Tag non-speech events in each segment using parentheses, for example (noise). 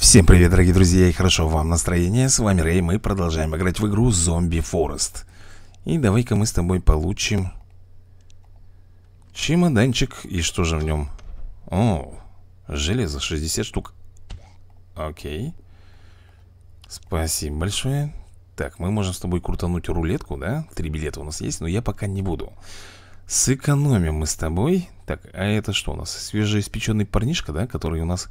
Всем привет, дорогие друзья, и хорошо вам настроение. С вами Рэй, мы продолжаем играть в игру Zombie Forest. И давай-ка мы с тобой получим чемоданчик. И что же в нем? О, железо, 60 штук. Окей. Спасибо большое. Так, мы можем с тобой крутануть рулетку, да? Три билета у нас есть, но я пока не буду. Сэкономим мы с тобой. Так, а это что у нас? Свежеиспеченный парнишка, да? Который у нас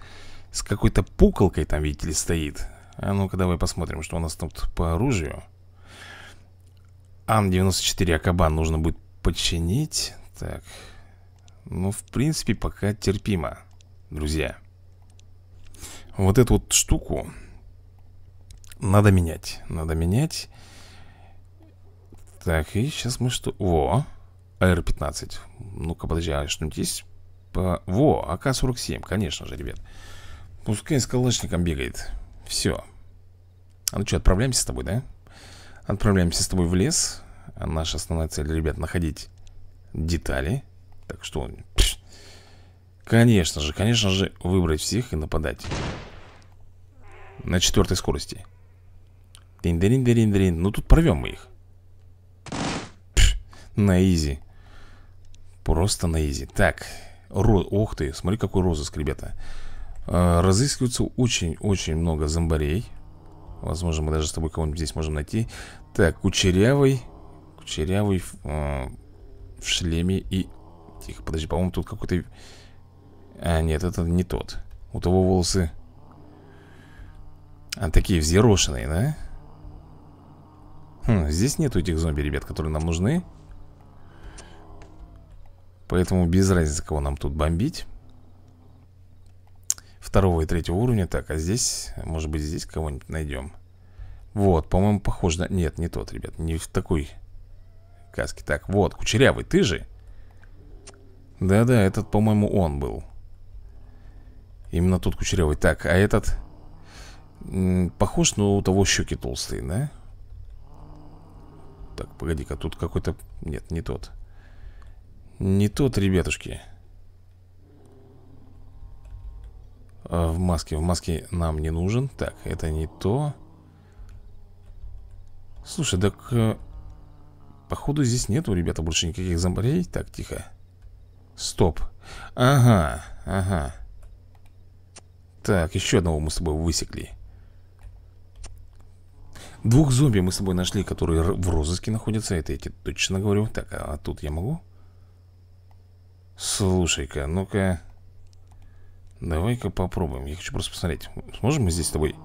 с какой-то пуколкой там, видите ли, стоит. А ну-ка давай посмотрим, что у нас тут по оружию. Ан-94 Акабан нужно будет починить. Так. Ну, в принципе, пока терпимо Друзья. Вот эту вот штуку Надо менять Надо менять. Так, и сейчас мы что... Во, АР-15 Ну-ка, подожди, а что-нибудь есть? По... Во, АК-47, конечно же, ребят Пускай с калашником бегает. Все А ну что, отправляемся с тобой, да? Отправляемся с тобой в лес. А Наша основная цель, ребят, находить детали. Так что пш, Конечно же, конечно же Выбрать всех и нападать. На четвертой скорости. Дин-дин-дин-дин Ну тут порвем мы их. Пш, На изи. Просто на изи. Так, ро... ох ты, смотри какой розыск, ребята разыскивается очень-очень много зомбарей. Возможно, мы даже с тобой кого-нибудь здесь можем найти. Так, кучерявый Кучерявый э, в шлеме и... Тихо, подожди, по-моему, тут какой-то... А, нет, это не тот. У того волосы... А, такие взъерошенные, да? Хм, здесь нету этих зомби, ребят, которые нам нужны. Поэтому без разницы, кого нам тут бомбить Второго и третьего уровня Так, а здесь, может быть здесь кого-нибудь найдем. Вот, по-моему, похож на... Нет, не тот, ребят, не в такой каске. Так, вот, Кучерявый, ты же? Да-да, этот, по-моему, он был. Именно тот Кучерявый. Так, а этот... Похож, но у того щеки толстые, да? Так, погоди-ка, тут какой-то... Нет, не тот. Не тот, ребятушки А, в маске, в маске нам не нужен. Так, это не то. Слушай, так э, Походу здесь нету, ребята, больше никаких зомбарей. Так, тихо. Стоп. Ага, ага. Так, еще одного мы с тобой высекли. Двух зомби мы с тобой нашли, которые в розыске находятся Это я тебе точно говорю. Так, а тут я могу? Слушай-ка, ну-ка Давай-ка попробуем. Я хочу просто посмотреть Сможем мы здесь с тобой?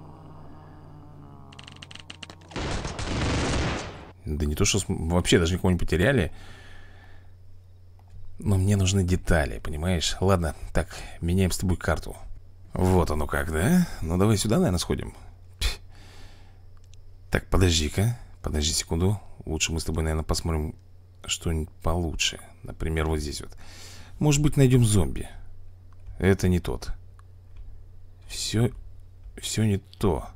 Да не то, что вообще даже никого не потеряли. Но мне нужны детали, понимаешь? Ладно, так, меняем с тобой карту. Вот оно как, да? Ну давай сюда, наверное, сходим. Так, подожди-ка Подожди секунду. Лучше мы с тобой, наверное, посмотрим что-нибудь получше. Например, вот здесь вот. Может быть, найдем зомби это не тот. Все Все не то.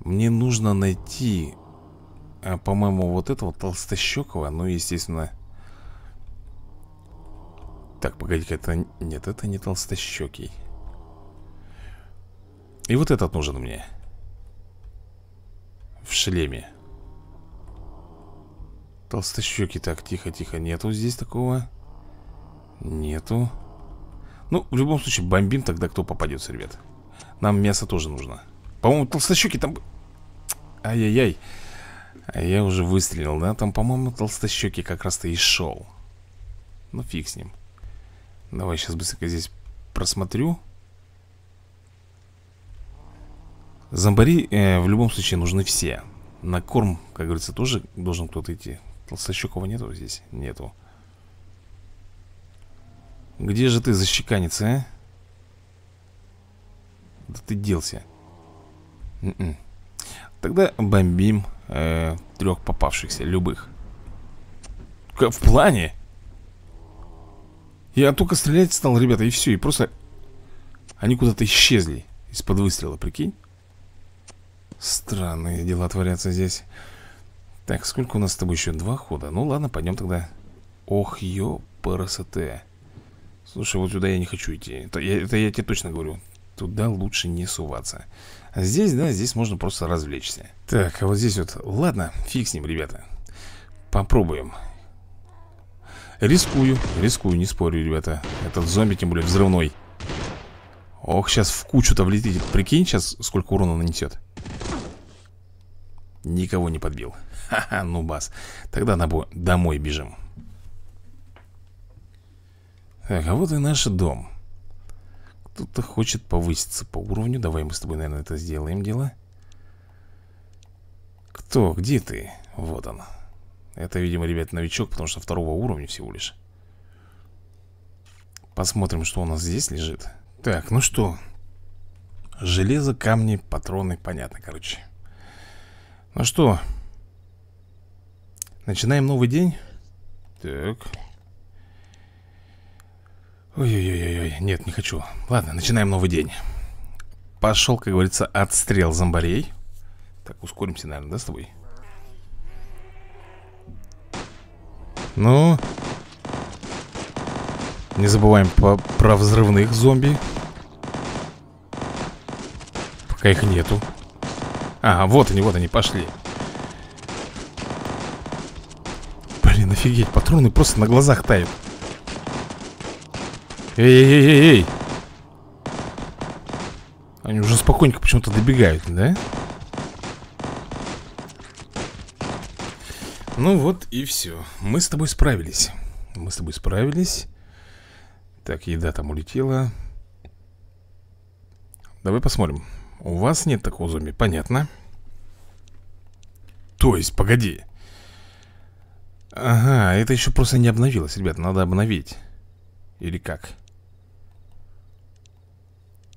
Мне нужно найти а, По-моему, вот этого толстощекого Ну, естественно. Так, погоди-ка, это... Нет, это не толстощекий И вот этот нужен мне. В шлеме. Толстощеки, так, тихо-тихо Нету здесь такого Нету. Ну, в любом случае, бомбим тогда, кто попадется, ребят Нам мясо тоже нужно. По-моему, толстощеки там... Ай-яй-яй. А я уже выстрелил, да? Там, по-моему, толстощеки как раз-то и шел. Ну, фиг с ним. Давай сейчас быстренько здесь просмотрю. Зомбари э, в любом случае нужны все. На корм, как говорится, тоже должен кто-то идти. Толстощекого нету здесь? Нету где же ты, защеканец, а? Да ты делся Н м-м. -н. Тогда бомбим э, трех попавшихся, любых В плане? Я только стрелять стал, ребята, и все И просто Они куда-то исчезли Из-под выстрела, прикинь Странные дела творятся здесь Так, сколько у нас с тобой еще? Два хода Ну ладно, пойдем тогда Ох, ё, парасоте Слушай, вот сюда я не хочу идти Это я, это я тебе точно говорю. Туда лучше не суваться а здесь, да, здесь можно просто развлечься. Так, а вот здесь вот, ладно, фиг с ним, ребята. Попробуем. Рискую, рискую, не спорю, ребята. Этот зомби, тем более взрывной. Ох, сейчас в кучу-то влетит. Прикинь, сейчас сколько урона нанесет Никого не подбил. (laughs) Ха-ха, ну бас. Тогда на домой бежим Так, а вот и наш дом. Кто-то хочет повыситься по уровню. Давай мы с тобой, наверное, это сделаем дело. Кто? Где ты? Вот он. Это, видимо, ребят, новичок Потому что второго уровня всего лишь. Посмотрим, что у нас здесь лежит. Так, ну что? Железо, камни, патроны Понятно, короче. Ну что? Начинаем новый день? Так Ой-ой-ой-ой, нет, не хочу. Ладно, начинаем новый день. Пошел, как говорится, отстрел зомбарей. Так, ускоримся, наверное, да, с тобой? Ну Не забываем по про взрывных зомби. Пока их нету. Ага, вот они, вот они, пошли. Блин, офигеть, патроны просто на глазах тают Эй-эй-эй-эй Они уже спокойненько почему-то добегают, да? Ну вот и все Мы с тобой справились. Мы с тобой справились. Так, еда там улетела. Давай посмотрим. У вас нет такого зомби, понятно. То есть, погоди. Ага, это еще просто не обновилось, ребят Надо обновить Или как?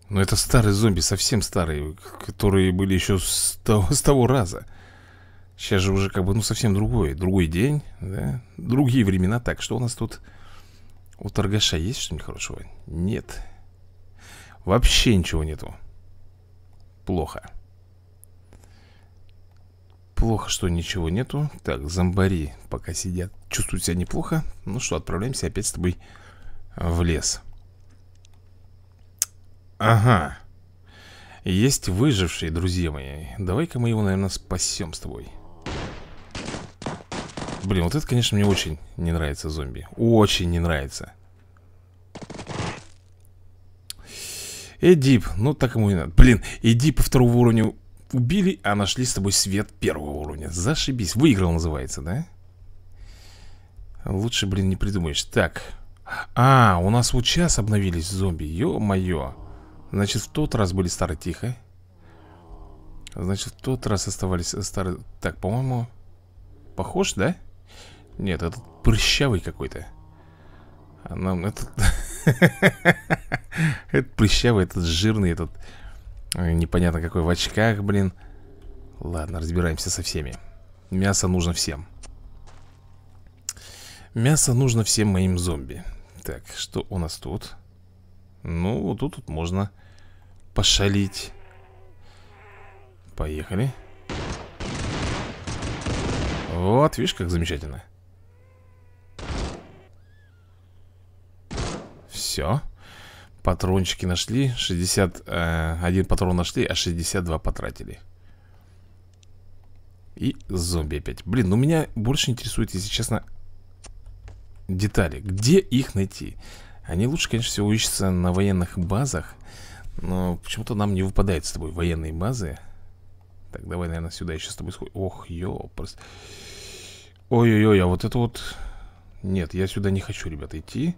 Но это старые зомби, совсем старые Которые были еще с того, с того раза. Сейчас же уже как бы, ну, совсем другой Другой день, да? Другие времена. Так, что у нас тут? У торгаша есть что-нибудь хорошего? Нет. Вообще ничего нету. Плохо. Плохо, что ничего нету. Так, зомбари пока сидят. Чувствуют себя неплохо. Ну что, отправляемся опять с тобой в лес. Ага. Есть выжившие, друзья мои. Давай-ка мы его, наверное, спасем с тобой. Блин, вот это, конечно, мне очень не нравится зомби. Очень не нравится. Эдип, ну так ему и надо. Блин, Эдипа второго уровня убили, а нашли с тобой свет первого уровня. Зашибись, выиграл называется, да? Лучше, блин, не придумаешь. Так, а, у нас вот сейчас обновились зомби Ё-моё. Значит, в тот раз были старые тихо. Значит, в тот раз оставались старые Так, по-моему Похож, да? Нет, этот прыщавый какой-то. А нам этот (laughs) Этот прыщавый, этот жирный Этот непонятно какой в очках, блин. Ладно, разбираемся со всеми. Мясо нужно всем. Мясо нужно всем моим зомби Так, что у нас тут? Ну, вот тут, тут можно пошалить. Поехали. Вот, видишь, как замечательно. Все Патрончики нашли. 61 э, патрон нашли, а 62 потратили. И зомби опять. Блин, ну меня больше интересует, если честно Детали. Где их найти? Они лучше, конечно, всего ищутся на военных базах но почему-то нам не выпадает с тобой военные базы. Так, давай, наверное, сюда еще с тобой сходим Ох, ёпрст. Ой-ой-ой, а вот это вот Нет, я сюда не хочу, ребята, идти.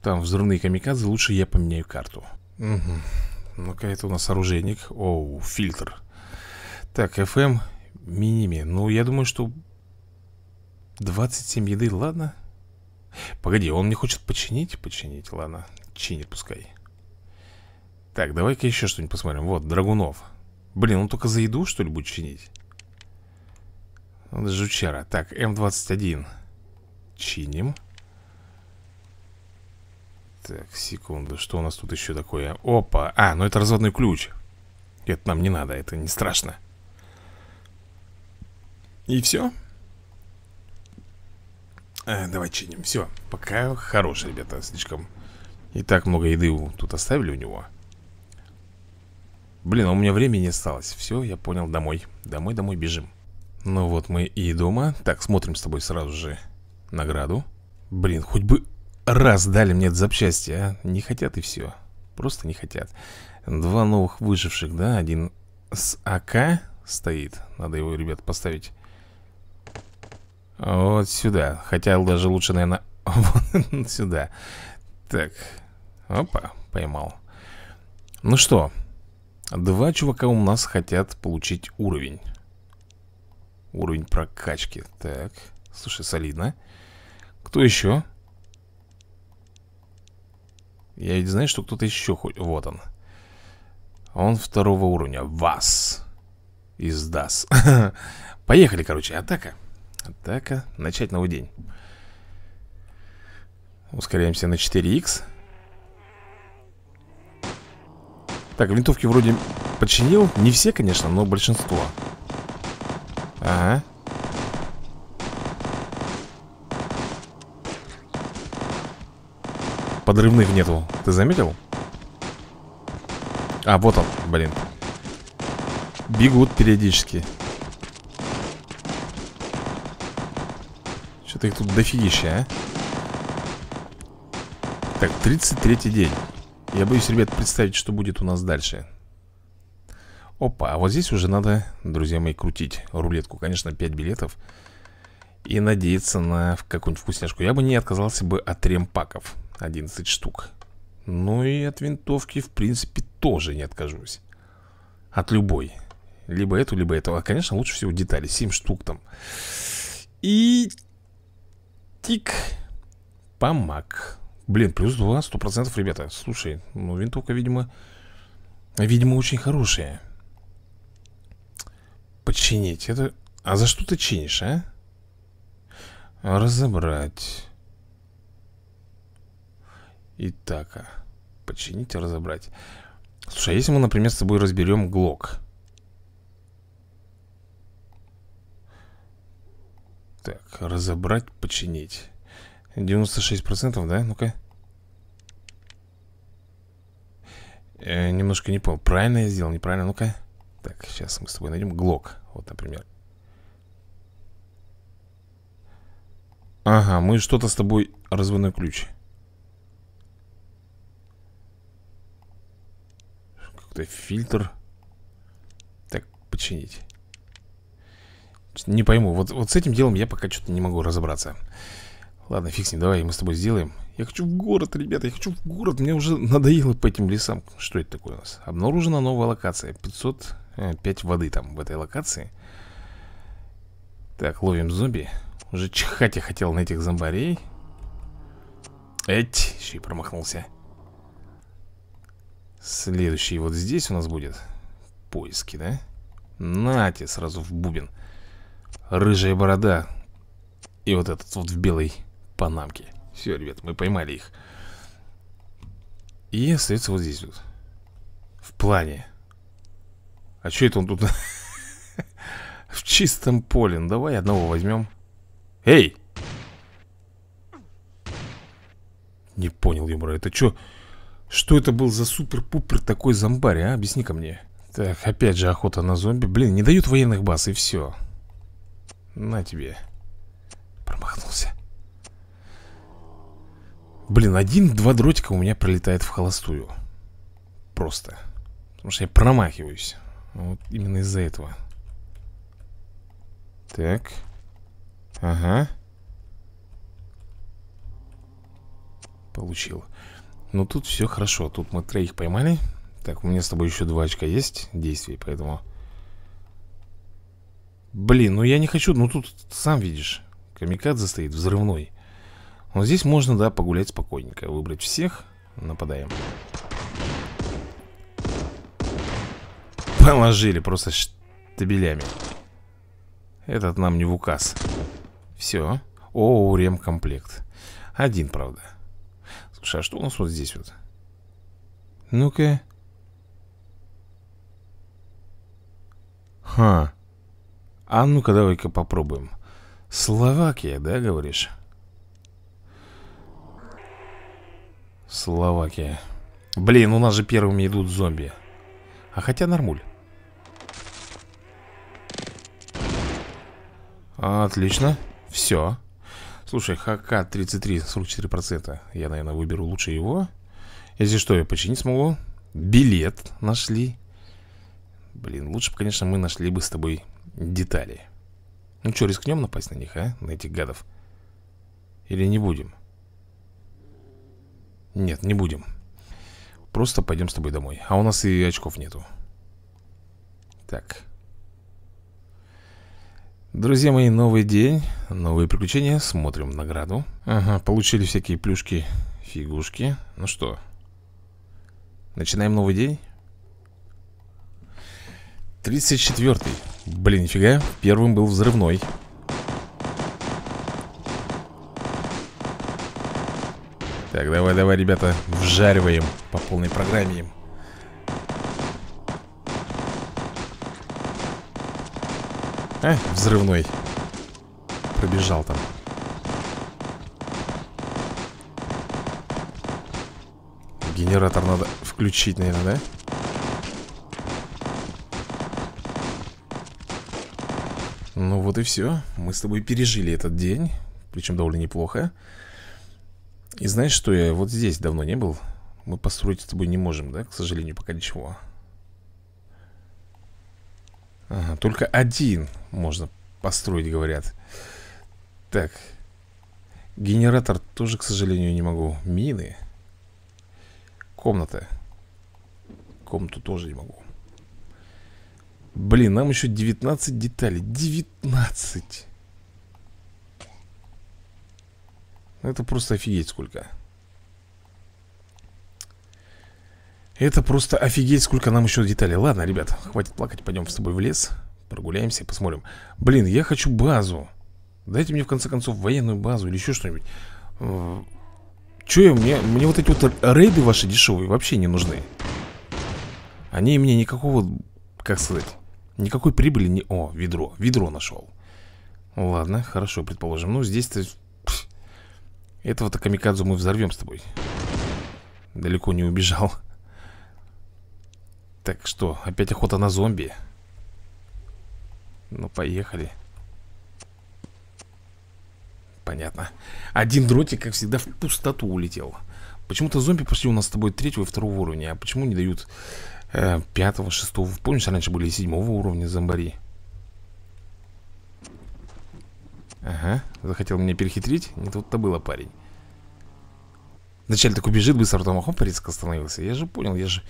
Там взрывные камикадзе Лучше я поменяю карту. Угу Ну-ка, это у нас оружейник. Оу, фильтр. Так, FM Миними. Ну, я думаю, что 27 еды, ладно. Погоди, он не хочет починить? Починить, ладно. Чинит пускай. Так, давай-ка еще что-нибудь посмотрим. Вот, Драгунов. Блин, он только за еду, что ли, будет чинить? Вот жучара. Так, М21 Чиним. Так, секунду, что у нас тут еще такое? Опа, а, ну это разводной ключ. Это нам не надо, это не страшно. И все? А, давай чиним, все Пока. Хорош, ребята, слишком. И так много еды тут оставили у него. Блин, а у меня времени не осталось. Все, я понял, домой. Домой, домой бежим. Ну вот мы и дома. Так, смотрим с тобой сразу же награду. Блин, хоть бы раз дали мне запчасти, а? Не хотят и все Просто не хотят. Два новых выживших, да? Один с АК стоит. Надо его, ребят, поставить Вот сюда. Хотя даже лучше, наверное (laughs) Вот сюда. Так. Опа, поймал. Ну что Два чувака у нас хотят получить уровень. Уровень прокачки. Так, слушай, солидно. Кто еще? Я ведь знаю, что кто-то еще хоть... Вот он. Он второго уровня. Вас. Из ДАС. (laughs) Поехали, короче, атака Атака, начать новый день. Ускоряемся на 4х Так, винтовки вроде починил. Не все, конечно, но большинство. Ага. Подрывных нету. Ты заметил? А, вот он, блин. Бегут периодически Что-то их тут дофигища, а? Так, 33-й день. Я боюсь, ребят, представить, что будет у нас дальше. Опа, а вот здесь уже надо, друзья мои, крутить рулетку. Конечно, 5 билетов. И надеяться на какую-нибудь вкусняшку. Я бы не отказался бы от ремпаков. 11 штук. Ну и от винтовки, в принципе, тоже не откажусь. От любой. Либо эту, либо эту. А, конечно, лучше всего детали. 7 штук там. И... Тик. Помак. Блин, плюс 2, сто процентов, ребята. Слушай, ну винтовка, видимо Видимо, очень хорошая. Починить. Это... А за что ты чинишь, а? Разобрать. Итак, а Починить и разобрать. Слушай, а если мы, например, с тобой разберем ГЛОК Так, разобрать, починить. 96%, да? Ну-ка. Э, Немножко не понял. Правильно я сделал, неправильно? Ну-ка. Так, сейчас мы с тобой найдем Глок Вот, например. Ага, мы что-то с тобой Разводной ключ. Какой-то фильтр. Так, починить Не пойму, вот, вот с этим делом я пока что-то не могу разобраться. Ладно, фиг с ним, давай мы с тобой сделаем. Я хочу в город, ребята, я хочу в город. Мне уже надоело по этим лесам. Что это такое у нас? Обнаружена новая локация. 505 э, воды там в этой локации. Так, ловим зомби. Уже чихать я хотел на этих зомбарей. Эть, еще и промахнулся. Следующий вот здесь у нас будет. Поиски, да? Нате, сразу в бубен Рыжая борода И вот этот вот в белой панамки Все, ребят, мы поймали их. И остается вот здесь вот. В плане. А что это он тут? (laughs) В чистом поле. Ну, Давай одного возьмем Эй! Не понял, юмора Это что? Что это был за супер-пупер такой зомбарь, а? Объясни-ка мне. Так, опять же охота на зомби. Блин, не дают военных баз и все На тебе. Промахнулся. Блин, один-два дротика у меня пролетает в холостую. Просто. Потому что я промахиваюсь. Вот именно из-за этого. Так. Ага. Получил. Ну тут все хорошо. Тут мы троих поймали. Так, у меня с тобой еще два очка есть действий Поэтому Блин, ну я не хочу Ну тут сам видишь Камикадзе стоит взрывной. Вот здесь можно, да, погулять спокойненько Выбрать всех, нападаем. Положили просто штабелями. Этот нам не в указ. Все О, ремкомплект. Один, правда. Слушай, а что у нас вот здесь вот? Ну-ка. Ха А ну-ка давай-ка попробуем. Словакия, да, говоришь? Словакия. Блин, у нас же первыми идут зомби. А хотя нормуль. Отлично. Все Слушай, ХК-33, 44% Я, наверное, выберу лучше его. Если что, я починить смогу. Билет нашли. Блин, лучше бы, конечно, мы нашли бы с тобой детали. Ну что, рискнем напасть на них, а? На этих гадов. Или не будем? Нет, не будем. Просто пойдем с тобой домой. А у нас и очков нету. Так. Друзья мои, новый день Новые приключения. Смотрим награду. Ага, получили всякие плюшки Фигушки. Ну что Начинаем новый день? 34-й Блин, нифига Первым был взрывной Так, давай, давай, ребята, вжариваем по полной программе им. А, взрывной. Пробежал там. Генератор надо включить, наверное, да? Ну вот и все. Мы с тобой пережили этот день. Причем довольно неплохо. И знаешь, что я вот здесь давно не был? Мы построить с тобой не можем, да? К сожалению, пока ничего. Ага, только один можно построить, говорят. Так. Генератор тоже, к сожалению, не могу. Мины. Комната. Комнату тоже не могу. Блин, нам еще 19 деталей. 19! Это просто офигеть сколько. Это просто офигеть сколько нам еще деталей. Ладно, ребят, хватит плакать Пойдем с тобой в лес Прогуляемся, посмотрим. Блин, я хочу базу. Дайте мне в конце концов военную базу или еще что-нибудь. Э, Че я, мне, мне вот эти вот рейды ваши дешевые вообще не нужны. Они мне никакого, как сказать Никакой прибыли не... О, ведро, ведро нашел. Ладно, хорошо, предположим. Ну, здесь-то этого-то камикадзу мы взорвем с тобой. Далеко не убежал. Так что, опять охота на зомби? Ну, поехали. Понятно. Один дротик, как всегда, в пустоту улетел. Почему-то зомби пошли у нас с тобой третьего и второго уровня А почему не дают пятого, шестого Помнишь, раньше были седьмого уровня зомбари? Ага, захотел меня перехитрить? Не тут-то было, парень. Вначале такой бежит быстро, потом охоп резко остановился Я же понял, я же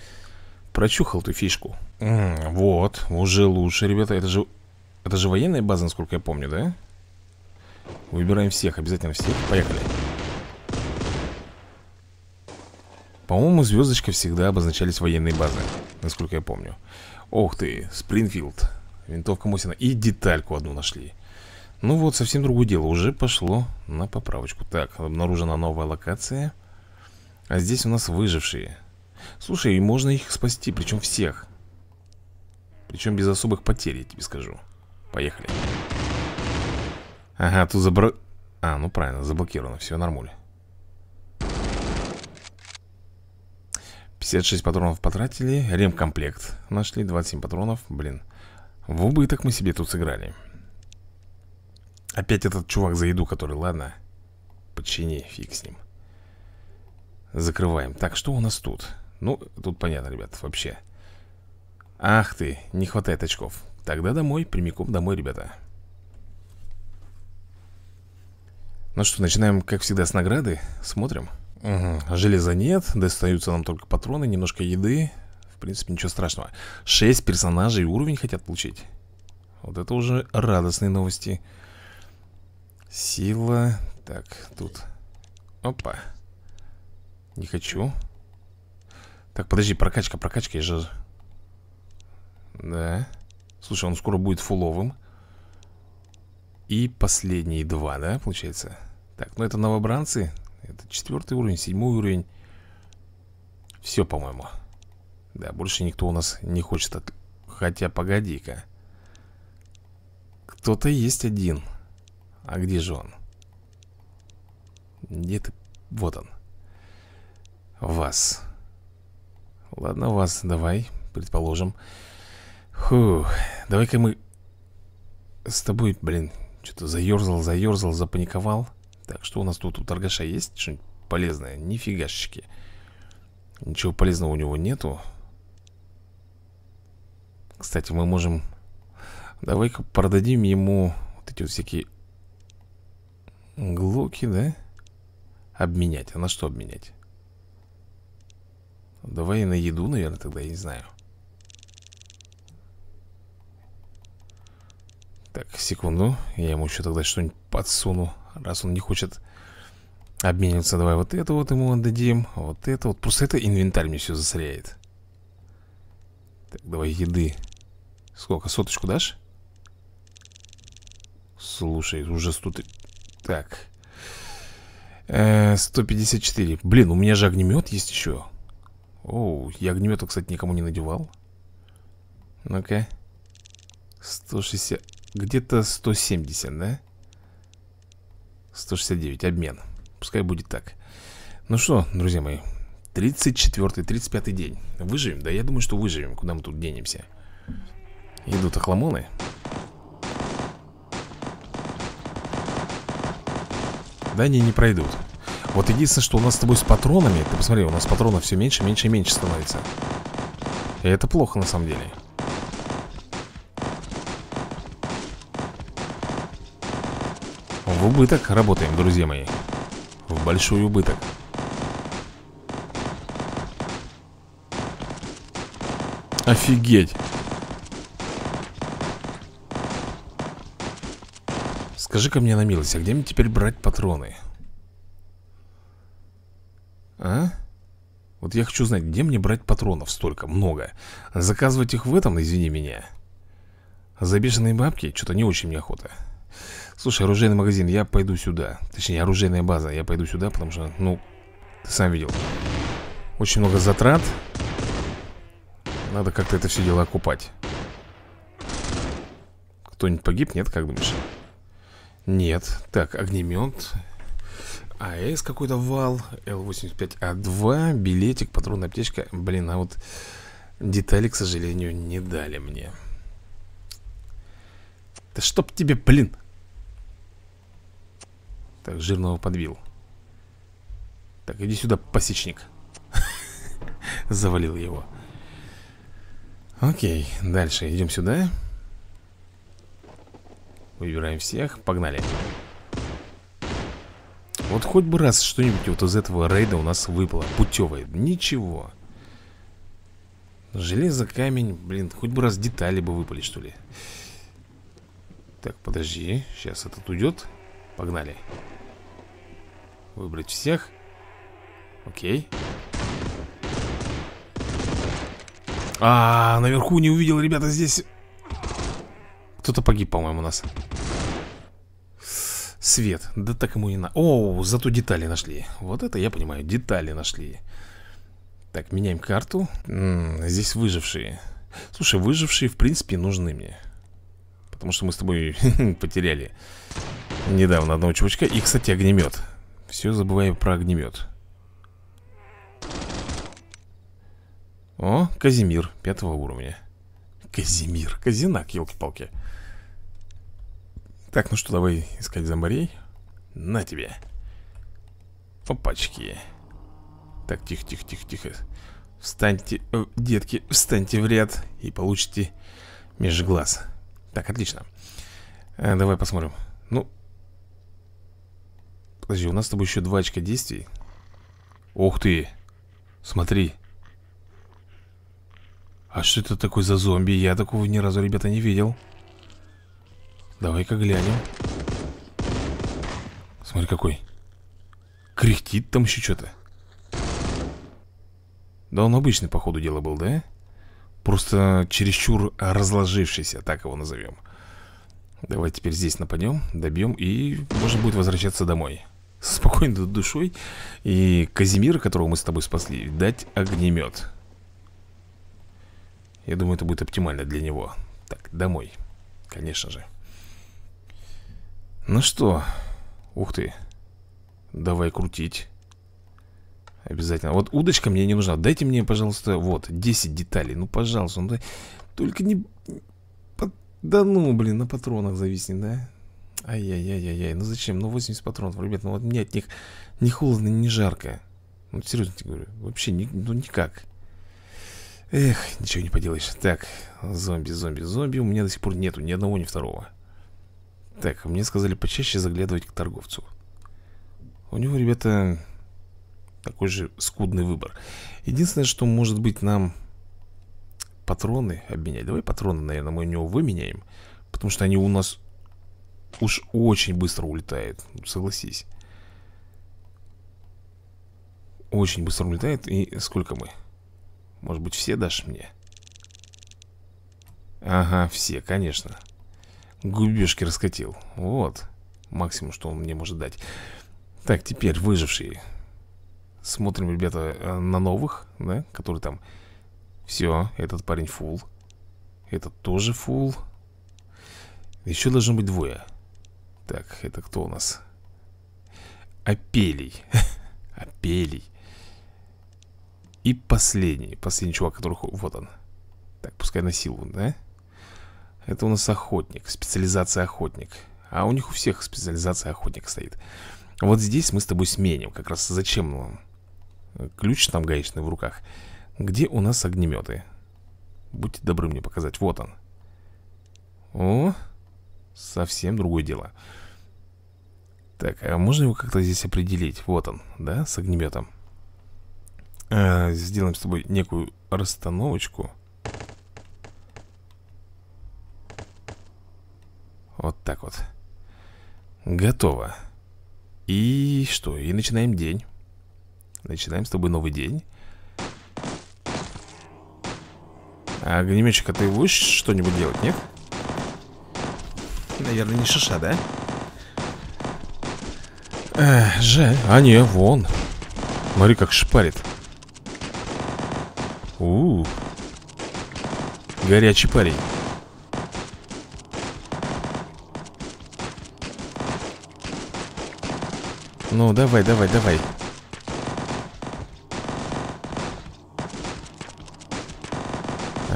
прочухал эту фишку. М -м, Вот, уже лучше, ребята. Это же, это же военная база, насколько я помню, да? Выбираем всех, обязательно всех. Поехали По-моему, звездочкой всегда обозначались военные базы Насколько я помню. Ох ты, Спрингфилд Винтовка Мосина И детальку одну нашли. Ну вот, совсем другое дело, уже пошло на поправочку. Так, обнаружена новая локация. А здесь у нас выжившие. Слушай, можно их спасти, причем всех. Причем без особых потерь, я тебе скажу. Поехали. Ага, тут забро... А, ну правильно, заблокировано, все нормально 56 патронов потратили Ремкомплект Нашли 27 патронов, блин. В убыток мы себе тут сыграли. Опять этот чувак за еду, который, ладно Почини, фиг с ним. Закрываем. Так, что у нас тут? Ну, тут понятно, ребят, вообще. Ах ты, не хватает очков. Тогда домой, прямиком домой, ребята. Ну что, начинаем, как всегда, с награды. Смотрим угу. Железа нет, достаются нам только патроны Немножко еды. В принципе, ничего страшного. Шесть персонажей уровень хотят получить. Вот это уже радостные новости. Сила. Так, тут. Опа. Не хочу. Так, подожди, прокачка, прокачка Я же Да. Слушай, он скоро будет фуловым. И последние два, да, получается? Так, ну это новобранцы Это четвертый уровень, седьмой уровень. Все, по-моему. Да, больше никто у нас не хочет от... Хотя, погоди-ка. Кто-то есть один. А где же он? Где ты? Вот он. Вас. Ладно, вас, давай предположим. Фух, давай-ка мы с тобой, блин, что-то заерзал, заерзал, запаниковал Так, что у нас тут? У торгаша есть что-нибудь полезное? Нифигашечки Ничего полезного у него нету Кстати, мы можем Давай-ка продадим ему Вот эти вот всякие Глоки, да? Обменять, а на что обменять? Давай на еду, наверное, тогда, я не знаю Так, секунду Я ему еще тогда что-нибудь подсуну Раз он не хочет обмениваться Давай вот это вот ему отдадим Вот это вот, просто это инвентарь мне все засоряет. Так, давай еды. Сколько, соточку дашь? Слушай, уже 100... Так. Э, 154 Блин, у меня же огнемет есть еще Оу, я огнемета, кстати, никому не надевал. Ну-ка. 160 Где-то 170, да? 169, обмен. Пускай будет так. Ну что, друзья мои 34-й, 35-й день. Выживем? Да я думаю, что выживем Куда мы тут денемся? Идут охламоны. Да, они не пройдут. Вот единственное, что у нас с тобой с патронами Ты посмотри, у нас патронов все меньше, меньше и меньше становится. И это плохо на самом деле В убыток. Работаем, друзья мои. В большой убыток. Офигеть. Скажи-ка мне на милость, а где мне теперь брать патроны? А? Вот я хочу знать, где мне брать патронов столько, много? Заказывать их в этом, извини меня. За бешеные бабки? Что-то не очень мне охота Слушай, оружейный магазин, я пойду сюда Точнее, оружейная база, я пойду сюда, потому что, ну, ты сам видел Очень много затрат Надо как-то это все дело окупать Кто-нибудь погиб? Нет, как думаешь? Нет. Так, огнемет. АС какой-то вал. Л-85А2. Билетик, патронная аптечка. Блин, а вот детали, к сожалению, не дали мне. Да чтоб тебе, блин. Так, жирного подбил. Так, иди сюда, пасечник. (laughs) Завалил его. Окей, дальше идем сюда. Выбираем всех, погнали Вот хоть бы раз что-нибудь вот из этого рейда у нас выпало Путевое, ничего Железо, камень, блин, хоть бы раз детали бы выпали, что ли Так, подожди, сейчас этот уйдет Погнали. Выбрать всех? Окей. А, наверху не увидел, ребята, здесь Кто-то погиб, по-моему, у нас. Свет, да так ему и на... О, зато детали нашли. Вот это я понимаю, детали нашли. Так, меняем карту. М -м, Здесь выжившие. Слушай, выжившие в принципе нужны мне Потому что мы с тобой (laughs) потеряли Недавно одного чувачка. И, кстати, огнемет. Все забываю про огнемет. О, Казимир, пятого уровня. Казимир, Казинак, елки-палки так, ну что, давай искать зомбарей. На тебе. Опачки. Так, тихо, тихо, тихо, тихо. Встаньте, э, детки, встаньте в ряд И получите межглаз Так, отлично. Э, Давай посмотрим. Ну Подожди, у нас с тобой еще два очка действий. Ух ты! Смотри. А что это такое за зомби? Я такого ни разу, ребята, не видел. Давай-ка глянем. Смотри какой. Кряхтит там еще что-то Да он обычный по ходу дела был, да? Просто чересчур разложившийся, так его назовем. Давай теперь здесь нападем, добьем и можно будет возвращаться домой. С спокойной душой. И Казимира, которого мы с тобой спасли, дать огнемет. Я думаю, это будет оптимально для него. Так, домой, конечно же. Ну что, ух ты. Давай крутить Обязательно. Вот удочка мне не нужна. Дайте мне, пожалуйста, вот, 10 деталей. Ну, пожалуйста. Ну, только не... Да ну, блин, на патронах зависнет, да? Ай-яй-яй-яй-яй. Ну зачем? Ну 80 патронов, ребят. Ну вот мне от них не холодно, не жарко. Ну, серьезно тебе говорю. Вообще, ни, ну никак. Эх, ничего не поделаешь. Так, зомби, зомби, зомби. У меня до сих пор нету ни одного, ни второго. Так, мне сказали почаще заглядывать к торговцу. У него, ребята, такой же скудный выбор. Единственное, что может быть нам патроны обменять. Давай патроны, наверное, мы у него выменяем. Потому что они у нас уж очень быстро улетают. Согласись. Очень быстро улетает. И сколько мы? Может быть, все дашь мне? Ага, все, конечно. Губежки раскатил. Вот. Максимум, что он мне может дать. Так, теперь выжившие. Смотрим, ребята, э, на новых, да, которые там... Все, этот парень фул. Этот тоже фул. Еще должно быть двое. Так, это кто у нас? Апелий. (laughs) Апелий. И последний. Последний чувак, который... Вот он. Так, пускай на силу, да? Это у нас охотник. Специализация охотник. А у них у всех специализация охотник стоит. Вот здесь мы с тобой сменим. Как раз зачем нам? Ключ там гаечный в руках. Где у нас огнеметы? Будьте добры мне показать. Вот он. О, совсем другое дело. Так, а можно его как-то здесь определить? Вот он, да, с огнеметом. А, сделаем с тобой некую расстановочку. Вот так вот. Готово. И что? И начинаем день. Начинаем с тобой новый день. А огнеметчик, а ты будешь что-нибудь делать, нет? Наверное, не шиша, да? Эх, жаль. А не, вон. Смотри, как шпарит. У, -у, -у. Горячий парень. Ну, давай, давай, давай.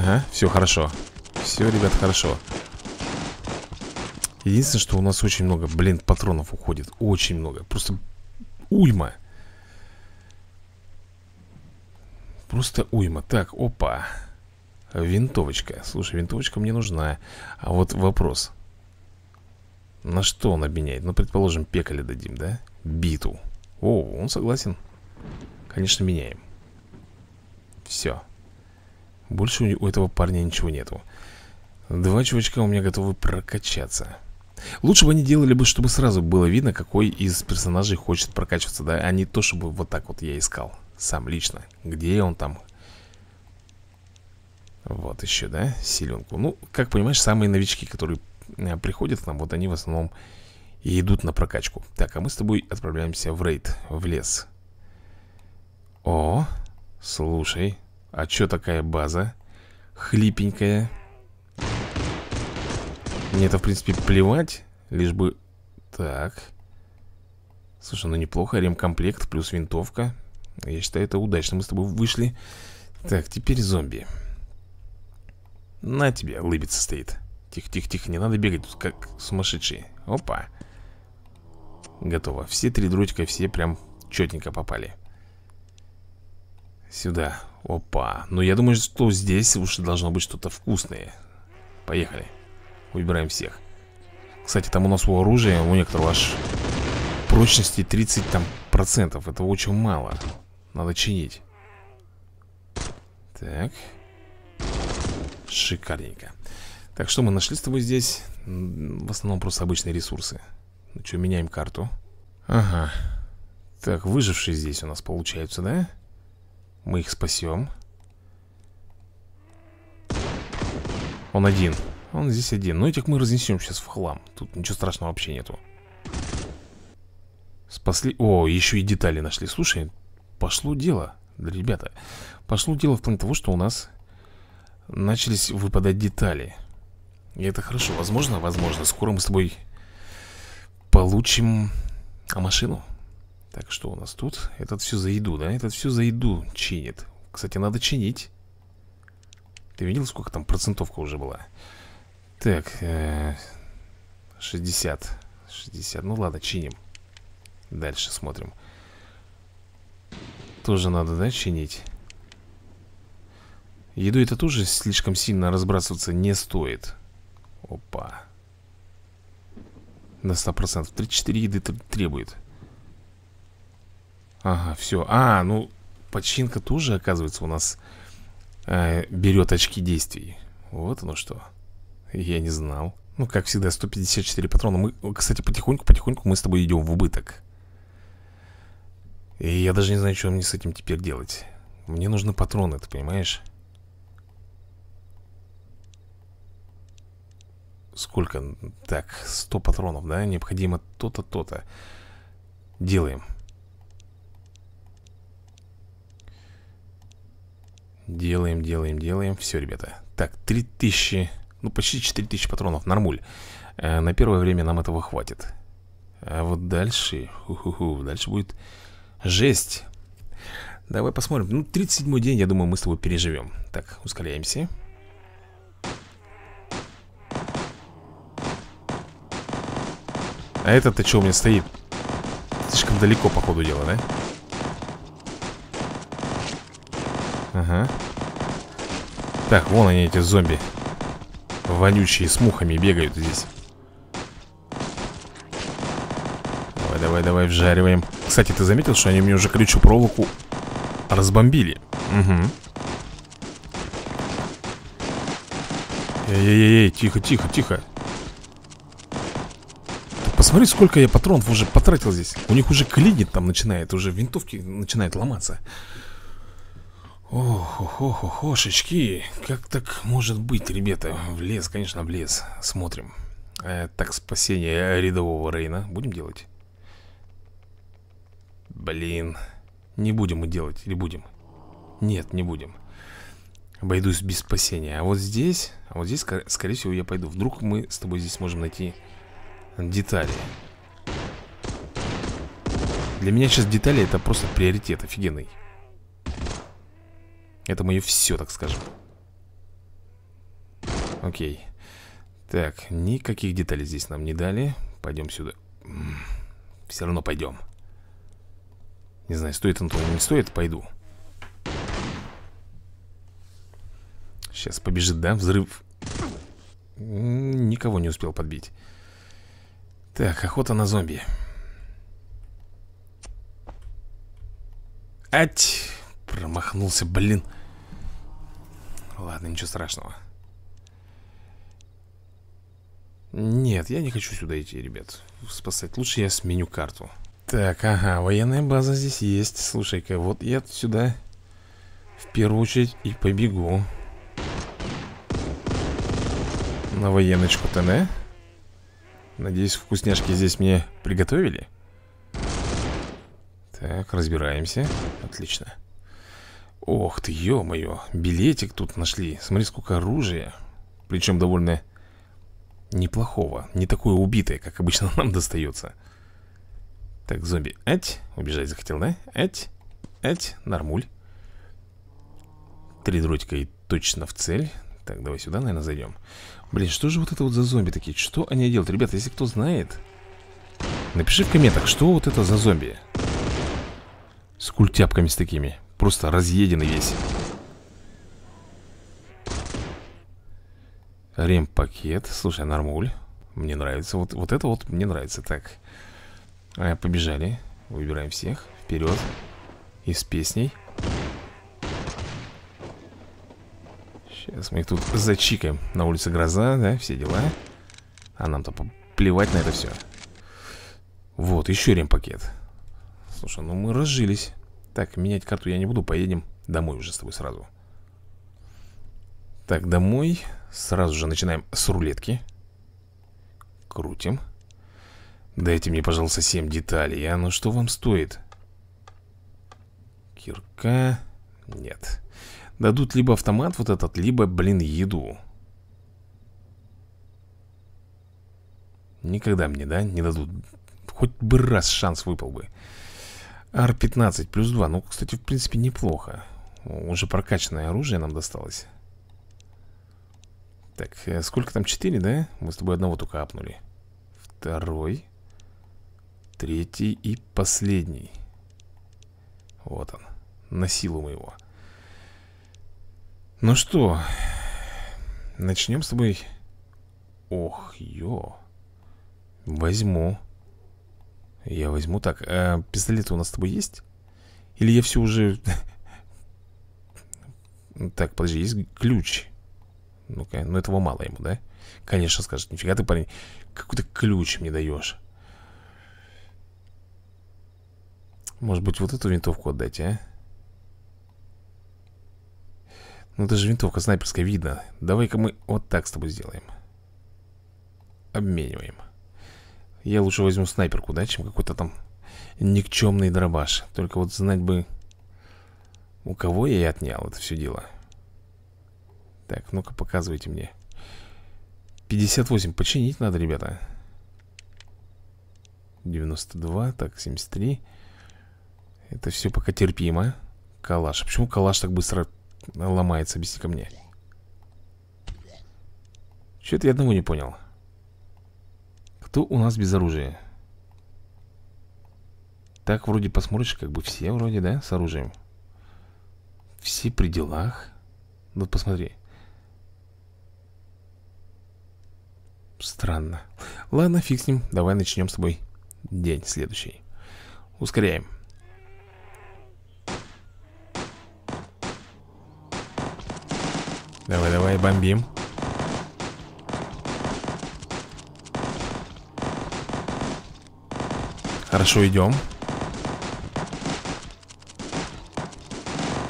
Ага, все хорошо. Все, ребят, хорошо. Единственное, что у нас очень много, блин, патронов уходит. Очень много, просто уйма. Просто уйма. Так, опа. Винтовочка. Слушай, винтовочка мне нужна. А вот вопрос. На что он обменяет? Ну, предположим, пекали дадим, да? Биту. О, он согласен. Конечно, меняем. Все больше у этого парня ничего нету. Два чувачка у меня готовы прокачаться. Лучше бы они делали бы, чтобы сразу было видно, какой из персонажей хочет прокачиваться, да, а не то, чтобы вот так вот я искал Сам лично, где он там. Вот еще, да, силенку. Ну, как понимаешь, самые новички, которые э, приходят к нам, вот они в основном и идут на прокачку. Так, а мы с тобой отправляемся в рейд, в лес. О, слушай, а чё такая база? Хлипенькая. Мне это, в принципе, плевать Лишь бы... Так. Слушай, ну неплохо, ремкомплект плюс винтовка. Я считаю, это удачно, мы с тобой вышли. Так, теперь зомби. На тебе, лыбица стоит. Тихо-тихо-тихо, не надо бегать тут как сумасшедшие. Опа. Готово, все три дротика, все прям четенько попали. Сюда Опа, ну я думаю, что здесь уж должно быть что-то вкусное. Поехали. Выбираем всех. Кстати, там у нас у оружия, у некоторого аж Прочности 30 там процентов. Это очень мало. Надо чинить. Так. Шикарненько. Так, что мы нашли с тобой здесь? В основном просто обычные ресурсы. Ну что, меняем карту. Ага. Так, выжившие здесь у нас получаются, да? Мы их спасем. Он один. Он здесь один. Но этих мы разнесем сейчас в хлам. Тут ничего страшного вообще нету. Спасли... О, еще и детали нашли. Слушай, пошло дело Ребята, пошло дело в плане того, что у нас Начались выпадать детали. И это хорошо. Возможно, возможно Скоро мы с тобой Получим а машину Так, что у нас тут? Этот все за еду, да? Этот все за еду чинит. Кстати, надо чинить. Ты видел, сколько там процентовка уже была? Так, э, 60 60, ну ладно, чиним. Дальше смотрим. Тоже надо, да, чинить? Еду это тоже слишком сильно разбрасываться не стоит. Опа. На 100% 34 еды требует Ага, все А, ну, починка тоже, оказывается, у нас э, Берет очки действий. Вот оно что. Я не знал. Ну, как всегда, 154 патрона. Мы, Кстати, потихоньку-потихоньку мы с тобой идем в убыток. И я даже не знаю, что мне с этим теперь делать. Мне нужны патроны, ты понимаешь? Сколько? Так, 100 патронов, да? Необходимо то-то, то-то. Делаем Делаем, делаем, делаем. Все, ребята. Так, 3000 Ну, почти 4000 патронов, нормуль. Э, На первое время нам этого хватит. А вот дальше ху -ху -ху, Дальше будет жесть. Давай посмотрим. Ну, 37 день, я думаю, мы с тобой переживем. Так, ускоряемся. А этот-то что у меня стоит? Слишком далеко, по ходу дела, да? Ага. Так, вон они, эти зомби. Вонючие, с мухами бегают здесь. Давай, давай, давай, вжариваем. Кстати, ты заметил, что они мне уже колючую проволоку разбомбили? Угу Эй-эй-эй, тихо, тихо, тихо. Посмотри, сколько я патронов уже потратил здесь. У них уже клинит там начинает Уже винтовки начинают ломаться Ох, ох, ох, ох, ошечки. Как так может быть, ребята? В лес, конечно, в лес Смотрим. Э, Так, спасение рядового Рейна Будем делать? Блин. Не будем мы делать, или будем? Нет, не будем. Обойдусь без спасения. А вот здесь, а вот здесь, скорее всего, я пойду. Вдруг мы с тобой здесь можем найти детали. Для меня сейчас детали это просто приоритет офигенный Это мое все, так скажем. Окей. Так, никаких деталей здесь нам не дали. Пойдем сюда. Все равно пойдем Не знаю, стоит он или не стоит, пойду. Сейчас побежит, да, взрыв? Никого не успел подбить. Так, охота на зомби. Ать! Промахнулся, блин. Ладно, ничего страшного. Нет, я не хочу сюда идти, ребят. Спасать. Лучше я сменю карту. Так, ага, военная база здесь есть. Слушай-ка, вот я сюда В первую очередь и побегу. На военочку-то? Надеюсь, вкусняшки здесь мне приготовили? Так, разбираемся. Отлично Ох ты, ё-моё Билетик тут нашли. Смотри, сколько оружия. Причем довольно неплохого. Не такое убитое, как обычно (laughs) нам достается Так, зомби Ать, убежать захотел, да? Ать, ать, нормуль. Три дротика и точно в цель. Так, давай сюда, наверное, зайдем Блин, что же вот это вот за зомби такие? Что они делают? Ребята, если кто знает Напиши в комментах, что вот это за зомби? С культяпками с такими Просто разъеденный весь. Рем-пакет. Слушай, нормуль. Мне нравится, вот, вот это вот мне нравится. Так, а, побежали. Выбираем всех, вперед. И с песней. Сейчас мы их тут зачикаем. На улице гроза, да, все дела. А нам-то плевать на это все Вот, еще ремпакет. Слушай, ну мы разжились Так, менять карту я не буду, поедем домой уже с тобой сразу. Так, домой. Сразу же начинаем с рулетки. Крутим. Дайте мне, пожалуйста, 7 деталей. А ну что вам стоит? Кирка. Нет. Дадут либо автомат вот этот, либо, блин, еду. Никогда мне, да, не дадут. Хоть бы раз шанс выпал бы Ар-15 плюс 2 Ну, кстати, в принципе, неплохо. Уже прокачанное оружие нам досталось. Так, э, сколько там? 4, да? Мы с тобой одного только апнули. Второй Третий и последний. Вот он На силу моего Ну что Начнем с тобой. Ох, ё. Возьму Я возьму Так, а пистолеты у нас с тобой есть? Или я все уже... (laughs) Так, подожди, есть ключ Ну-ка, ну этого мало ему, да? Конечно, скажет, нифига ты, парень Какой-то ключ мне даешь Может быть, вот эту винтовку отдать, а? Ну, это же винтовка снайперская, видно Давай-ка мы вот так с тобой сделаем Обмениваем Я лучше возьму снайперку, да, чем какой-то там никчемный дробаш. Только вот знать бы У кого я и отнял это все дело. Так, ну-ка показывайте мне. 58, починить надо, ребята. 92, так, 73 Это все пока терпимо. Калаш, а почему калаш так быстро ломается, объясни ко мне? Что-то я одного не понял Кто у нас без оружия? Так вроде посмотришь, как бы все вроде, да, с оружием? Все при делах? Ну посмотри. Странно. Ладно, фиг с ним, давай начнем с тобой День следующий. Ускоряем. Давай, давай, бомбим Хорошо, идем.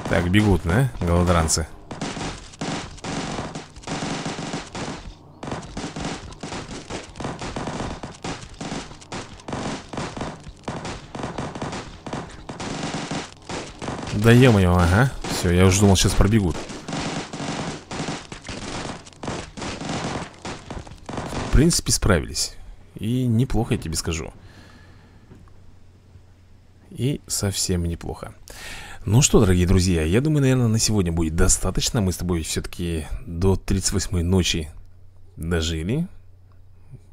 Так, бегут, да, голодранцы? Да ё-моё, ага. Все, я уже думал, сейчас пробегут. В принципе, справились. И неплохо, я тебе скажу И совсем неплохо. Ну что, дорогие друзья, я думаю, наверное, на сегодня будет достаточно. Мы с тобой все-таки до 38-й ночи дожили.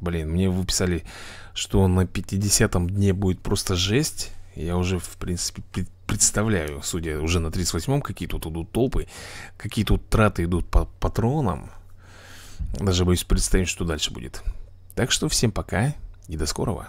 Блин, мне выписали, что на 50-м дне будет просто жесть. Я уже, в принципе, представляю, судя уже на 38-м, какие тут идут толпы Какие тут траты идут по патронам. Даже боюсь представить, что дальше будет. Так что всем пока и до скорого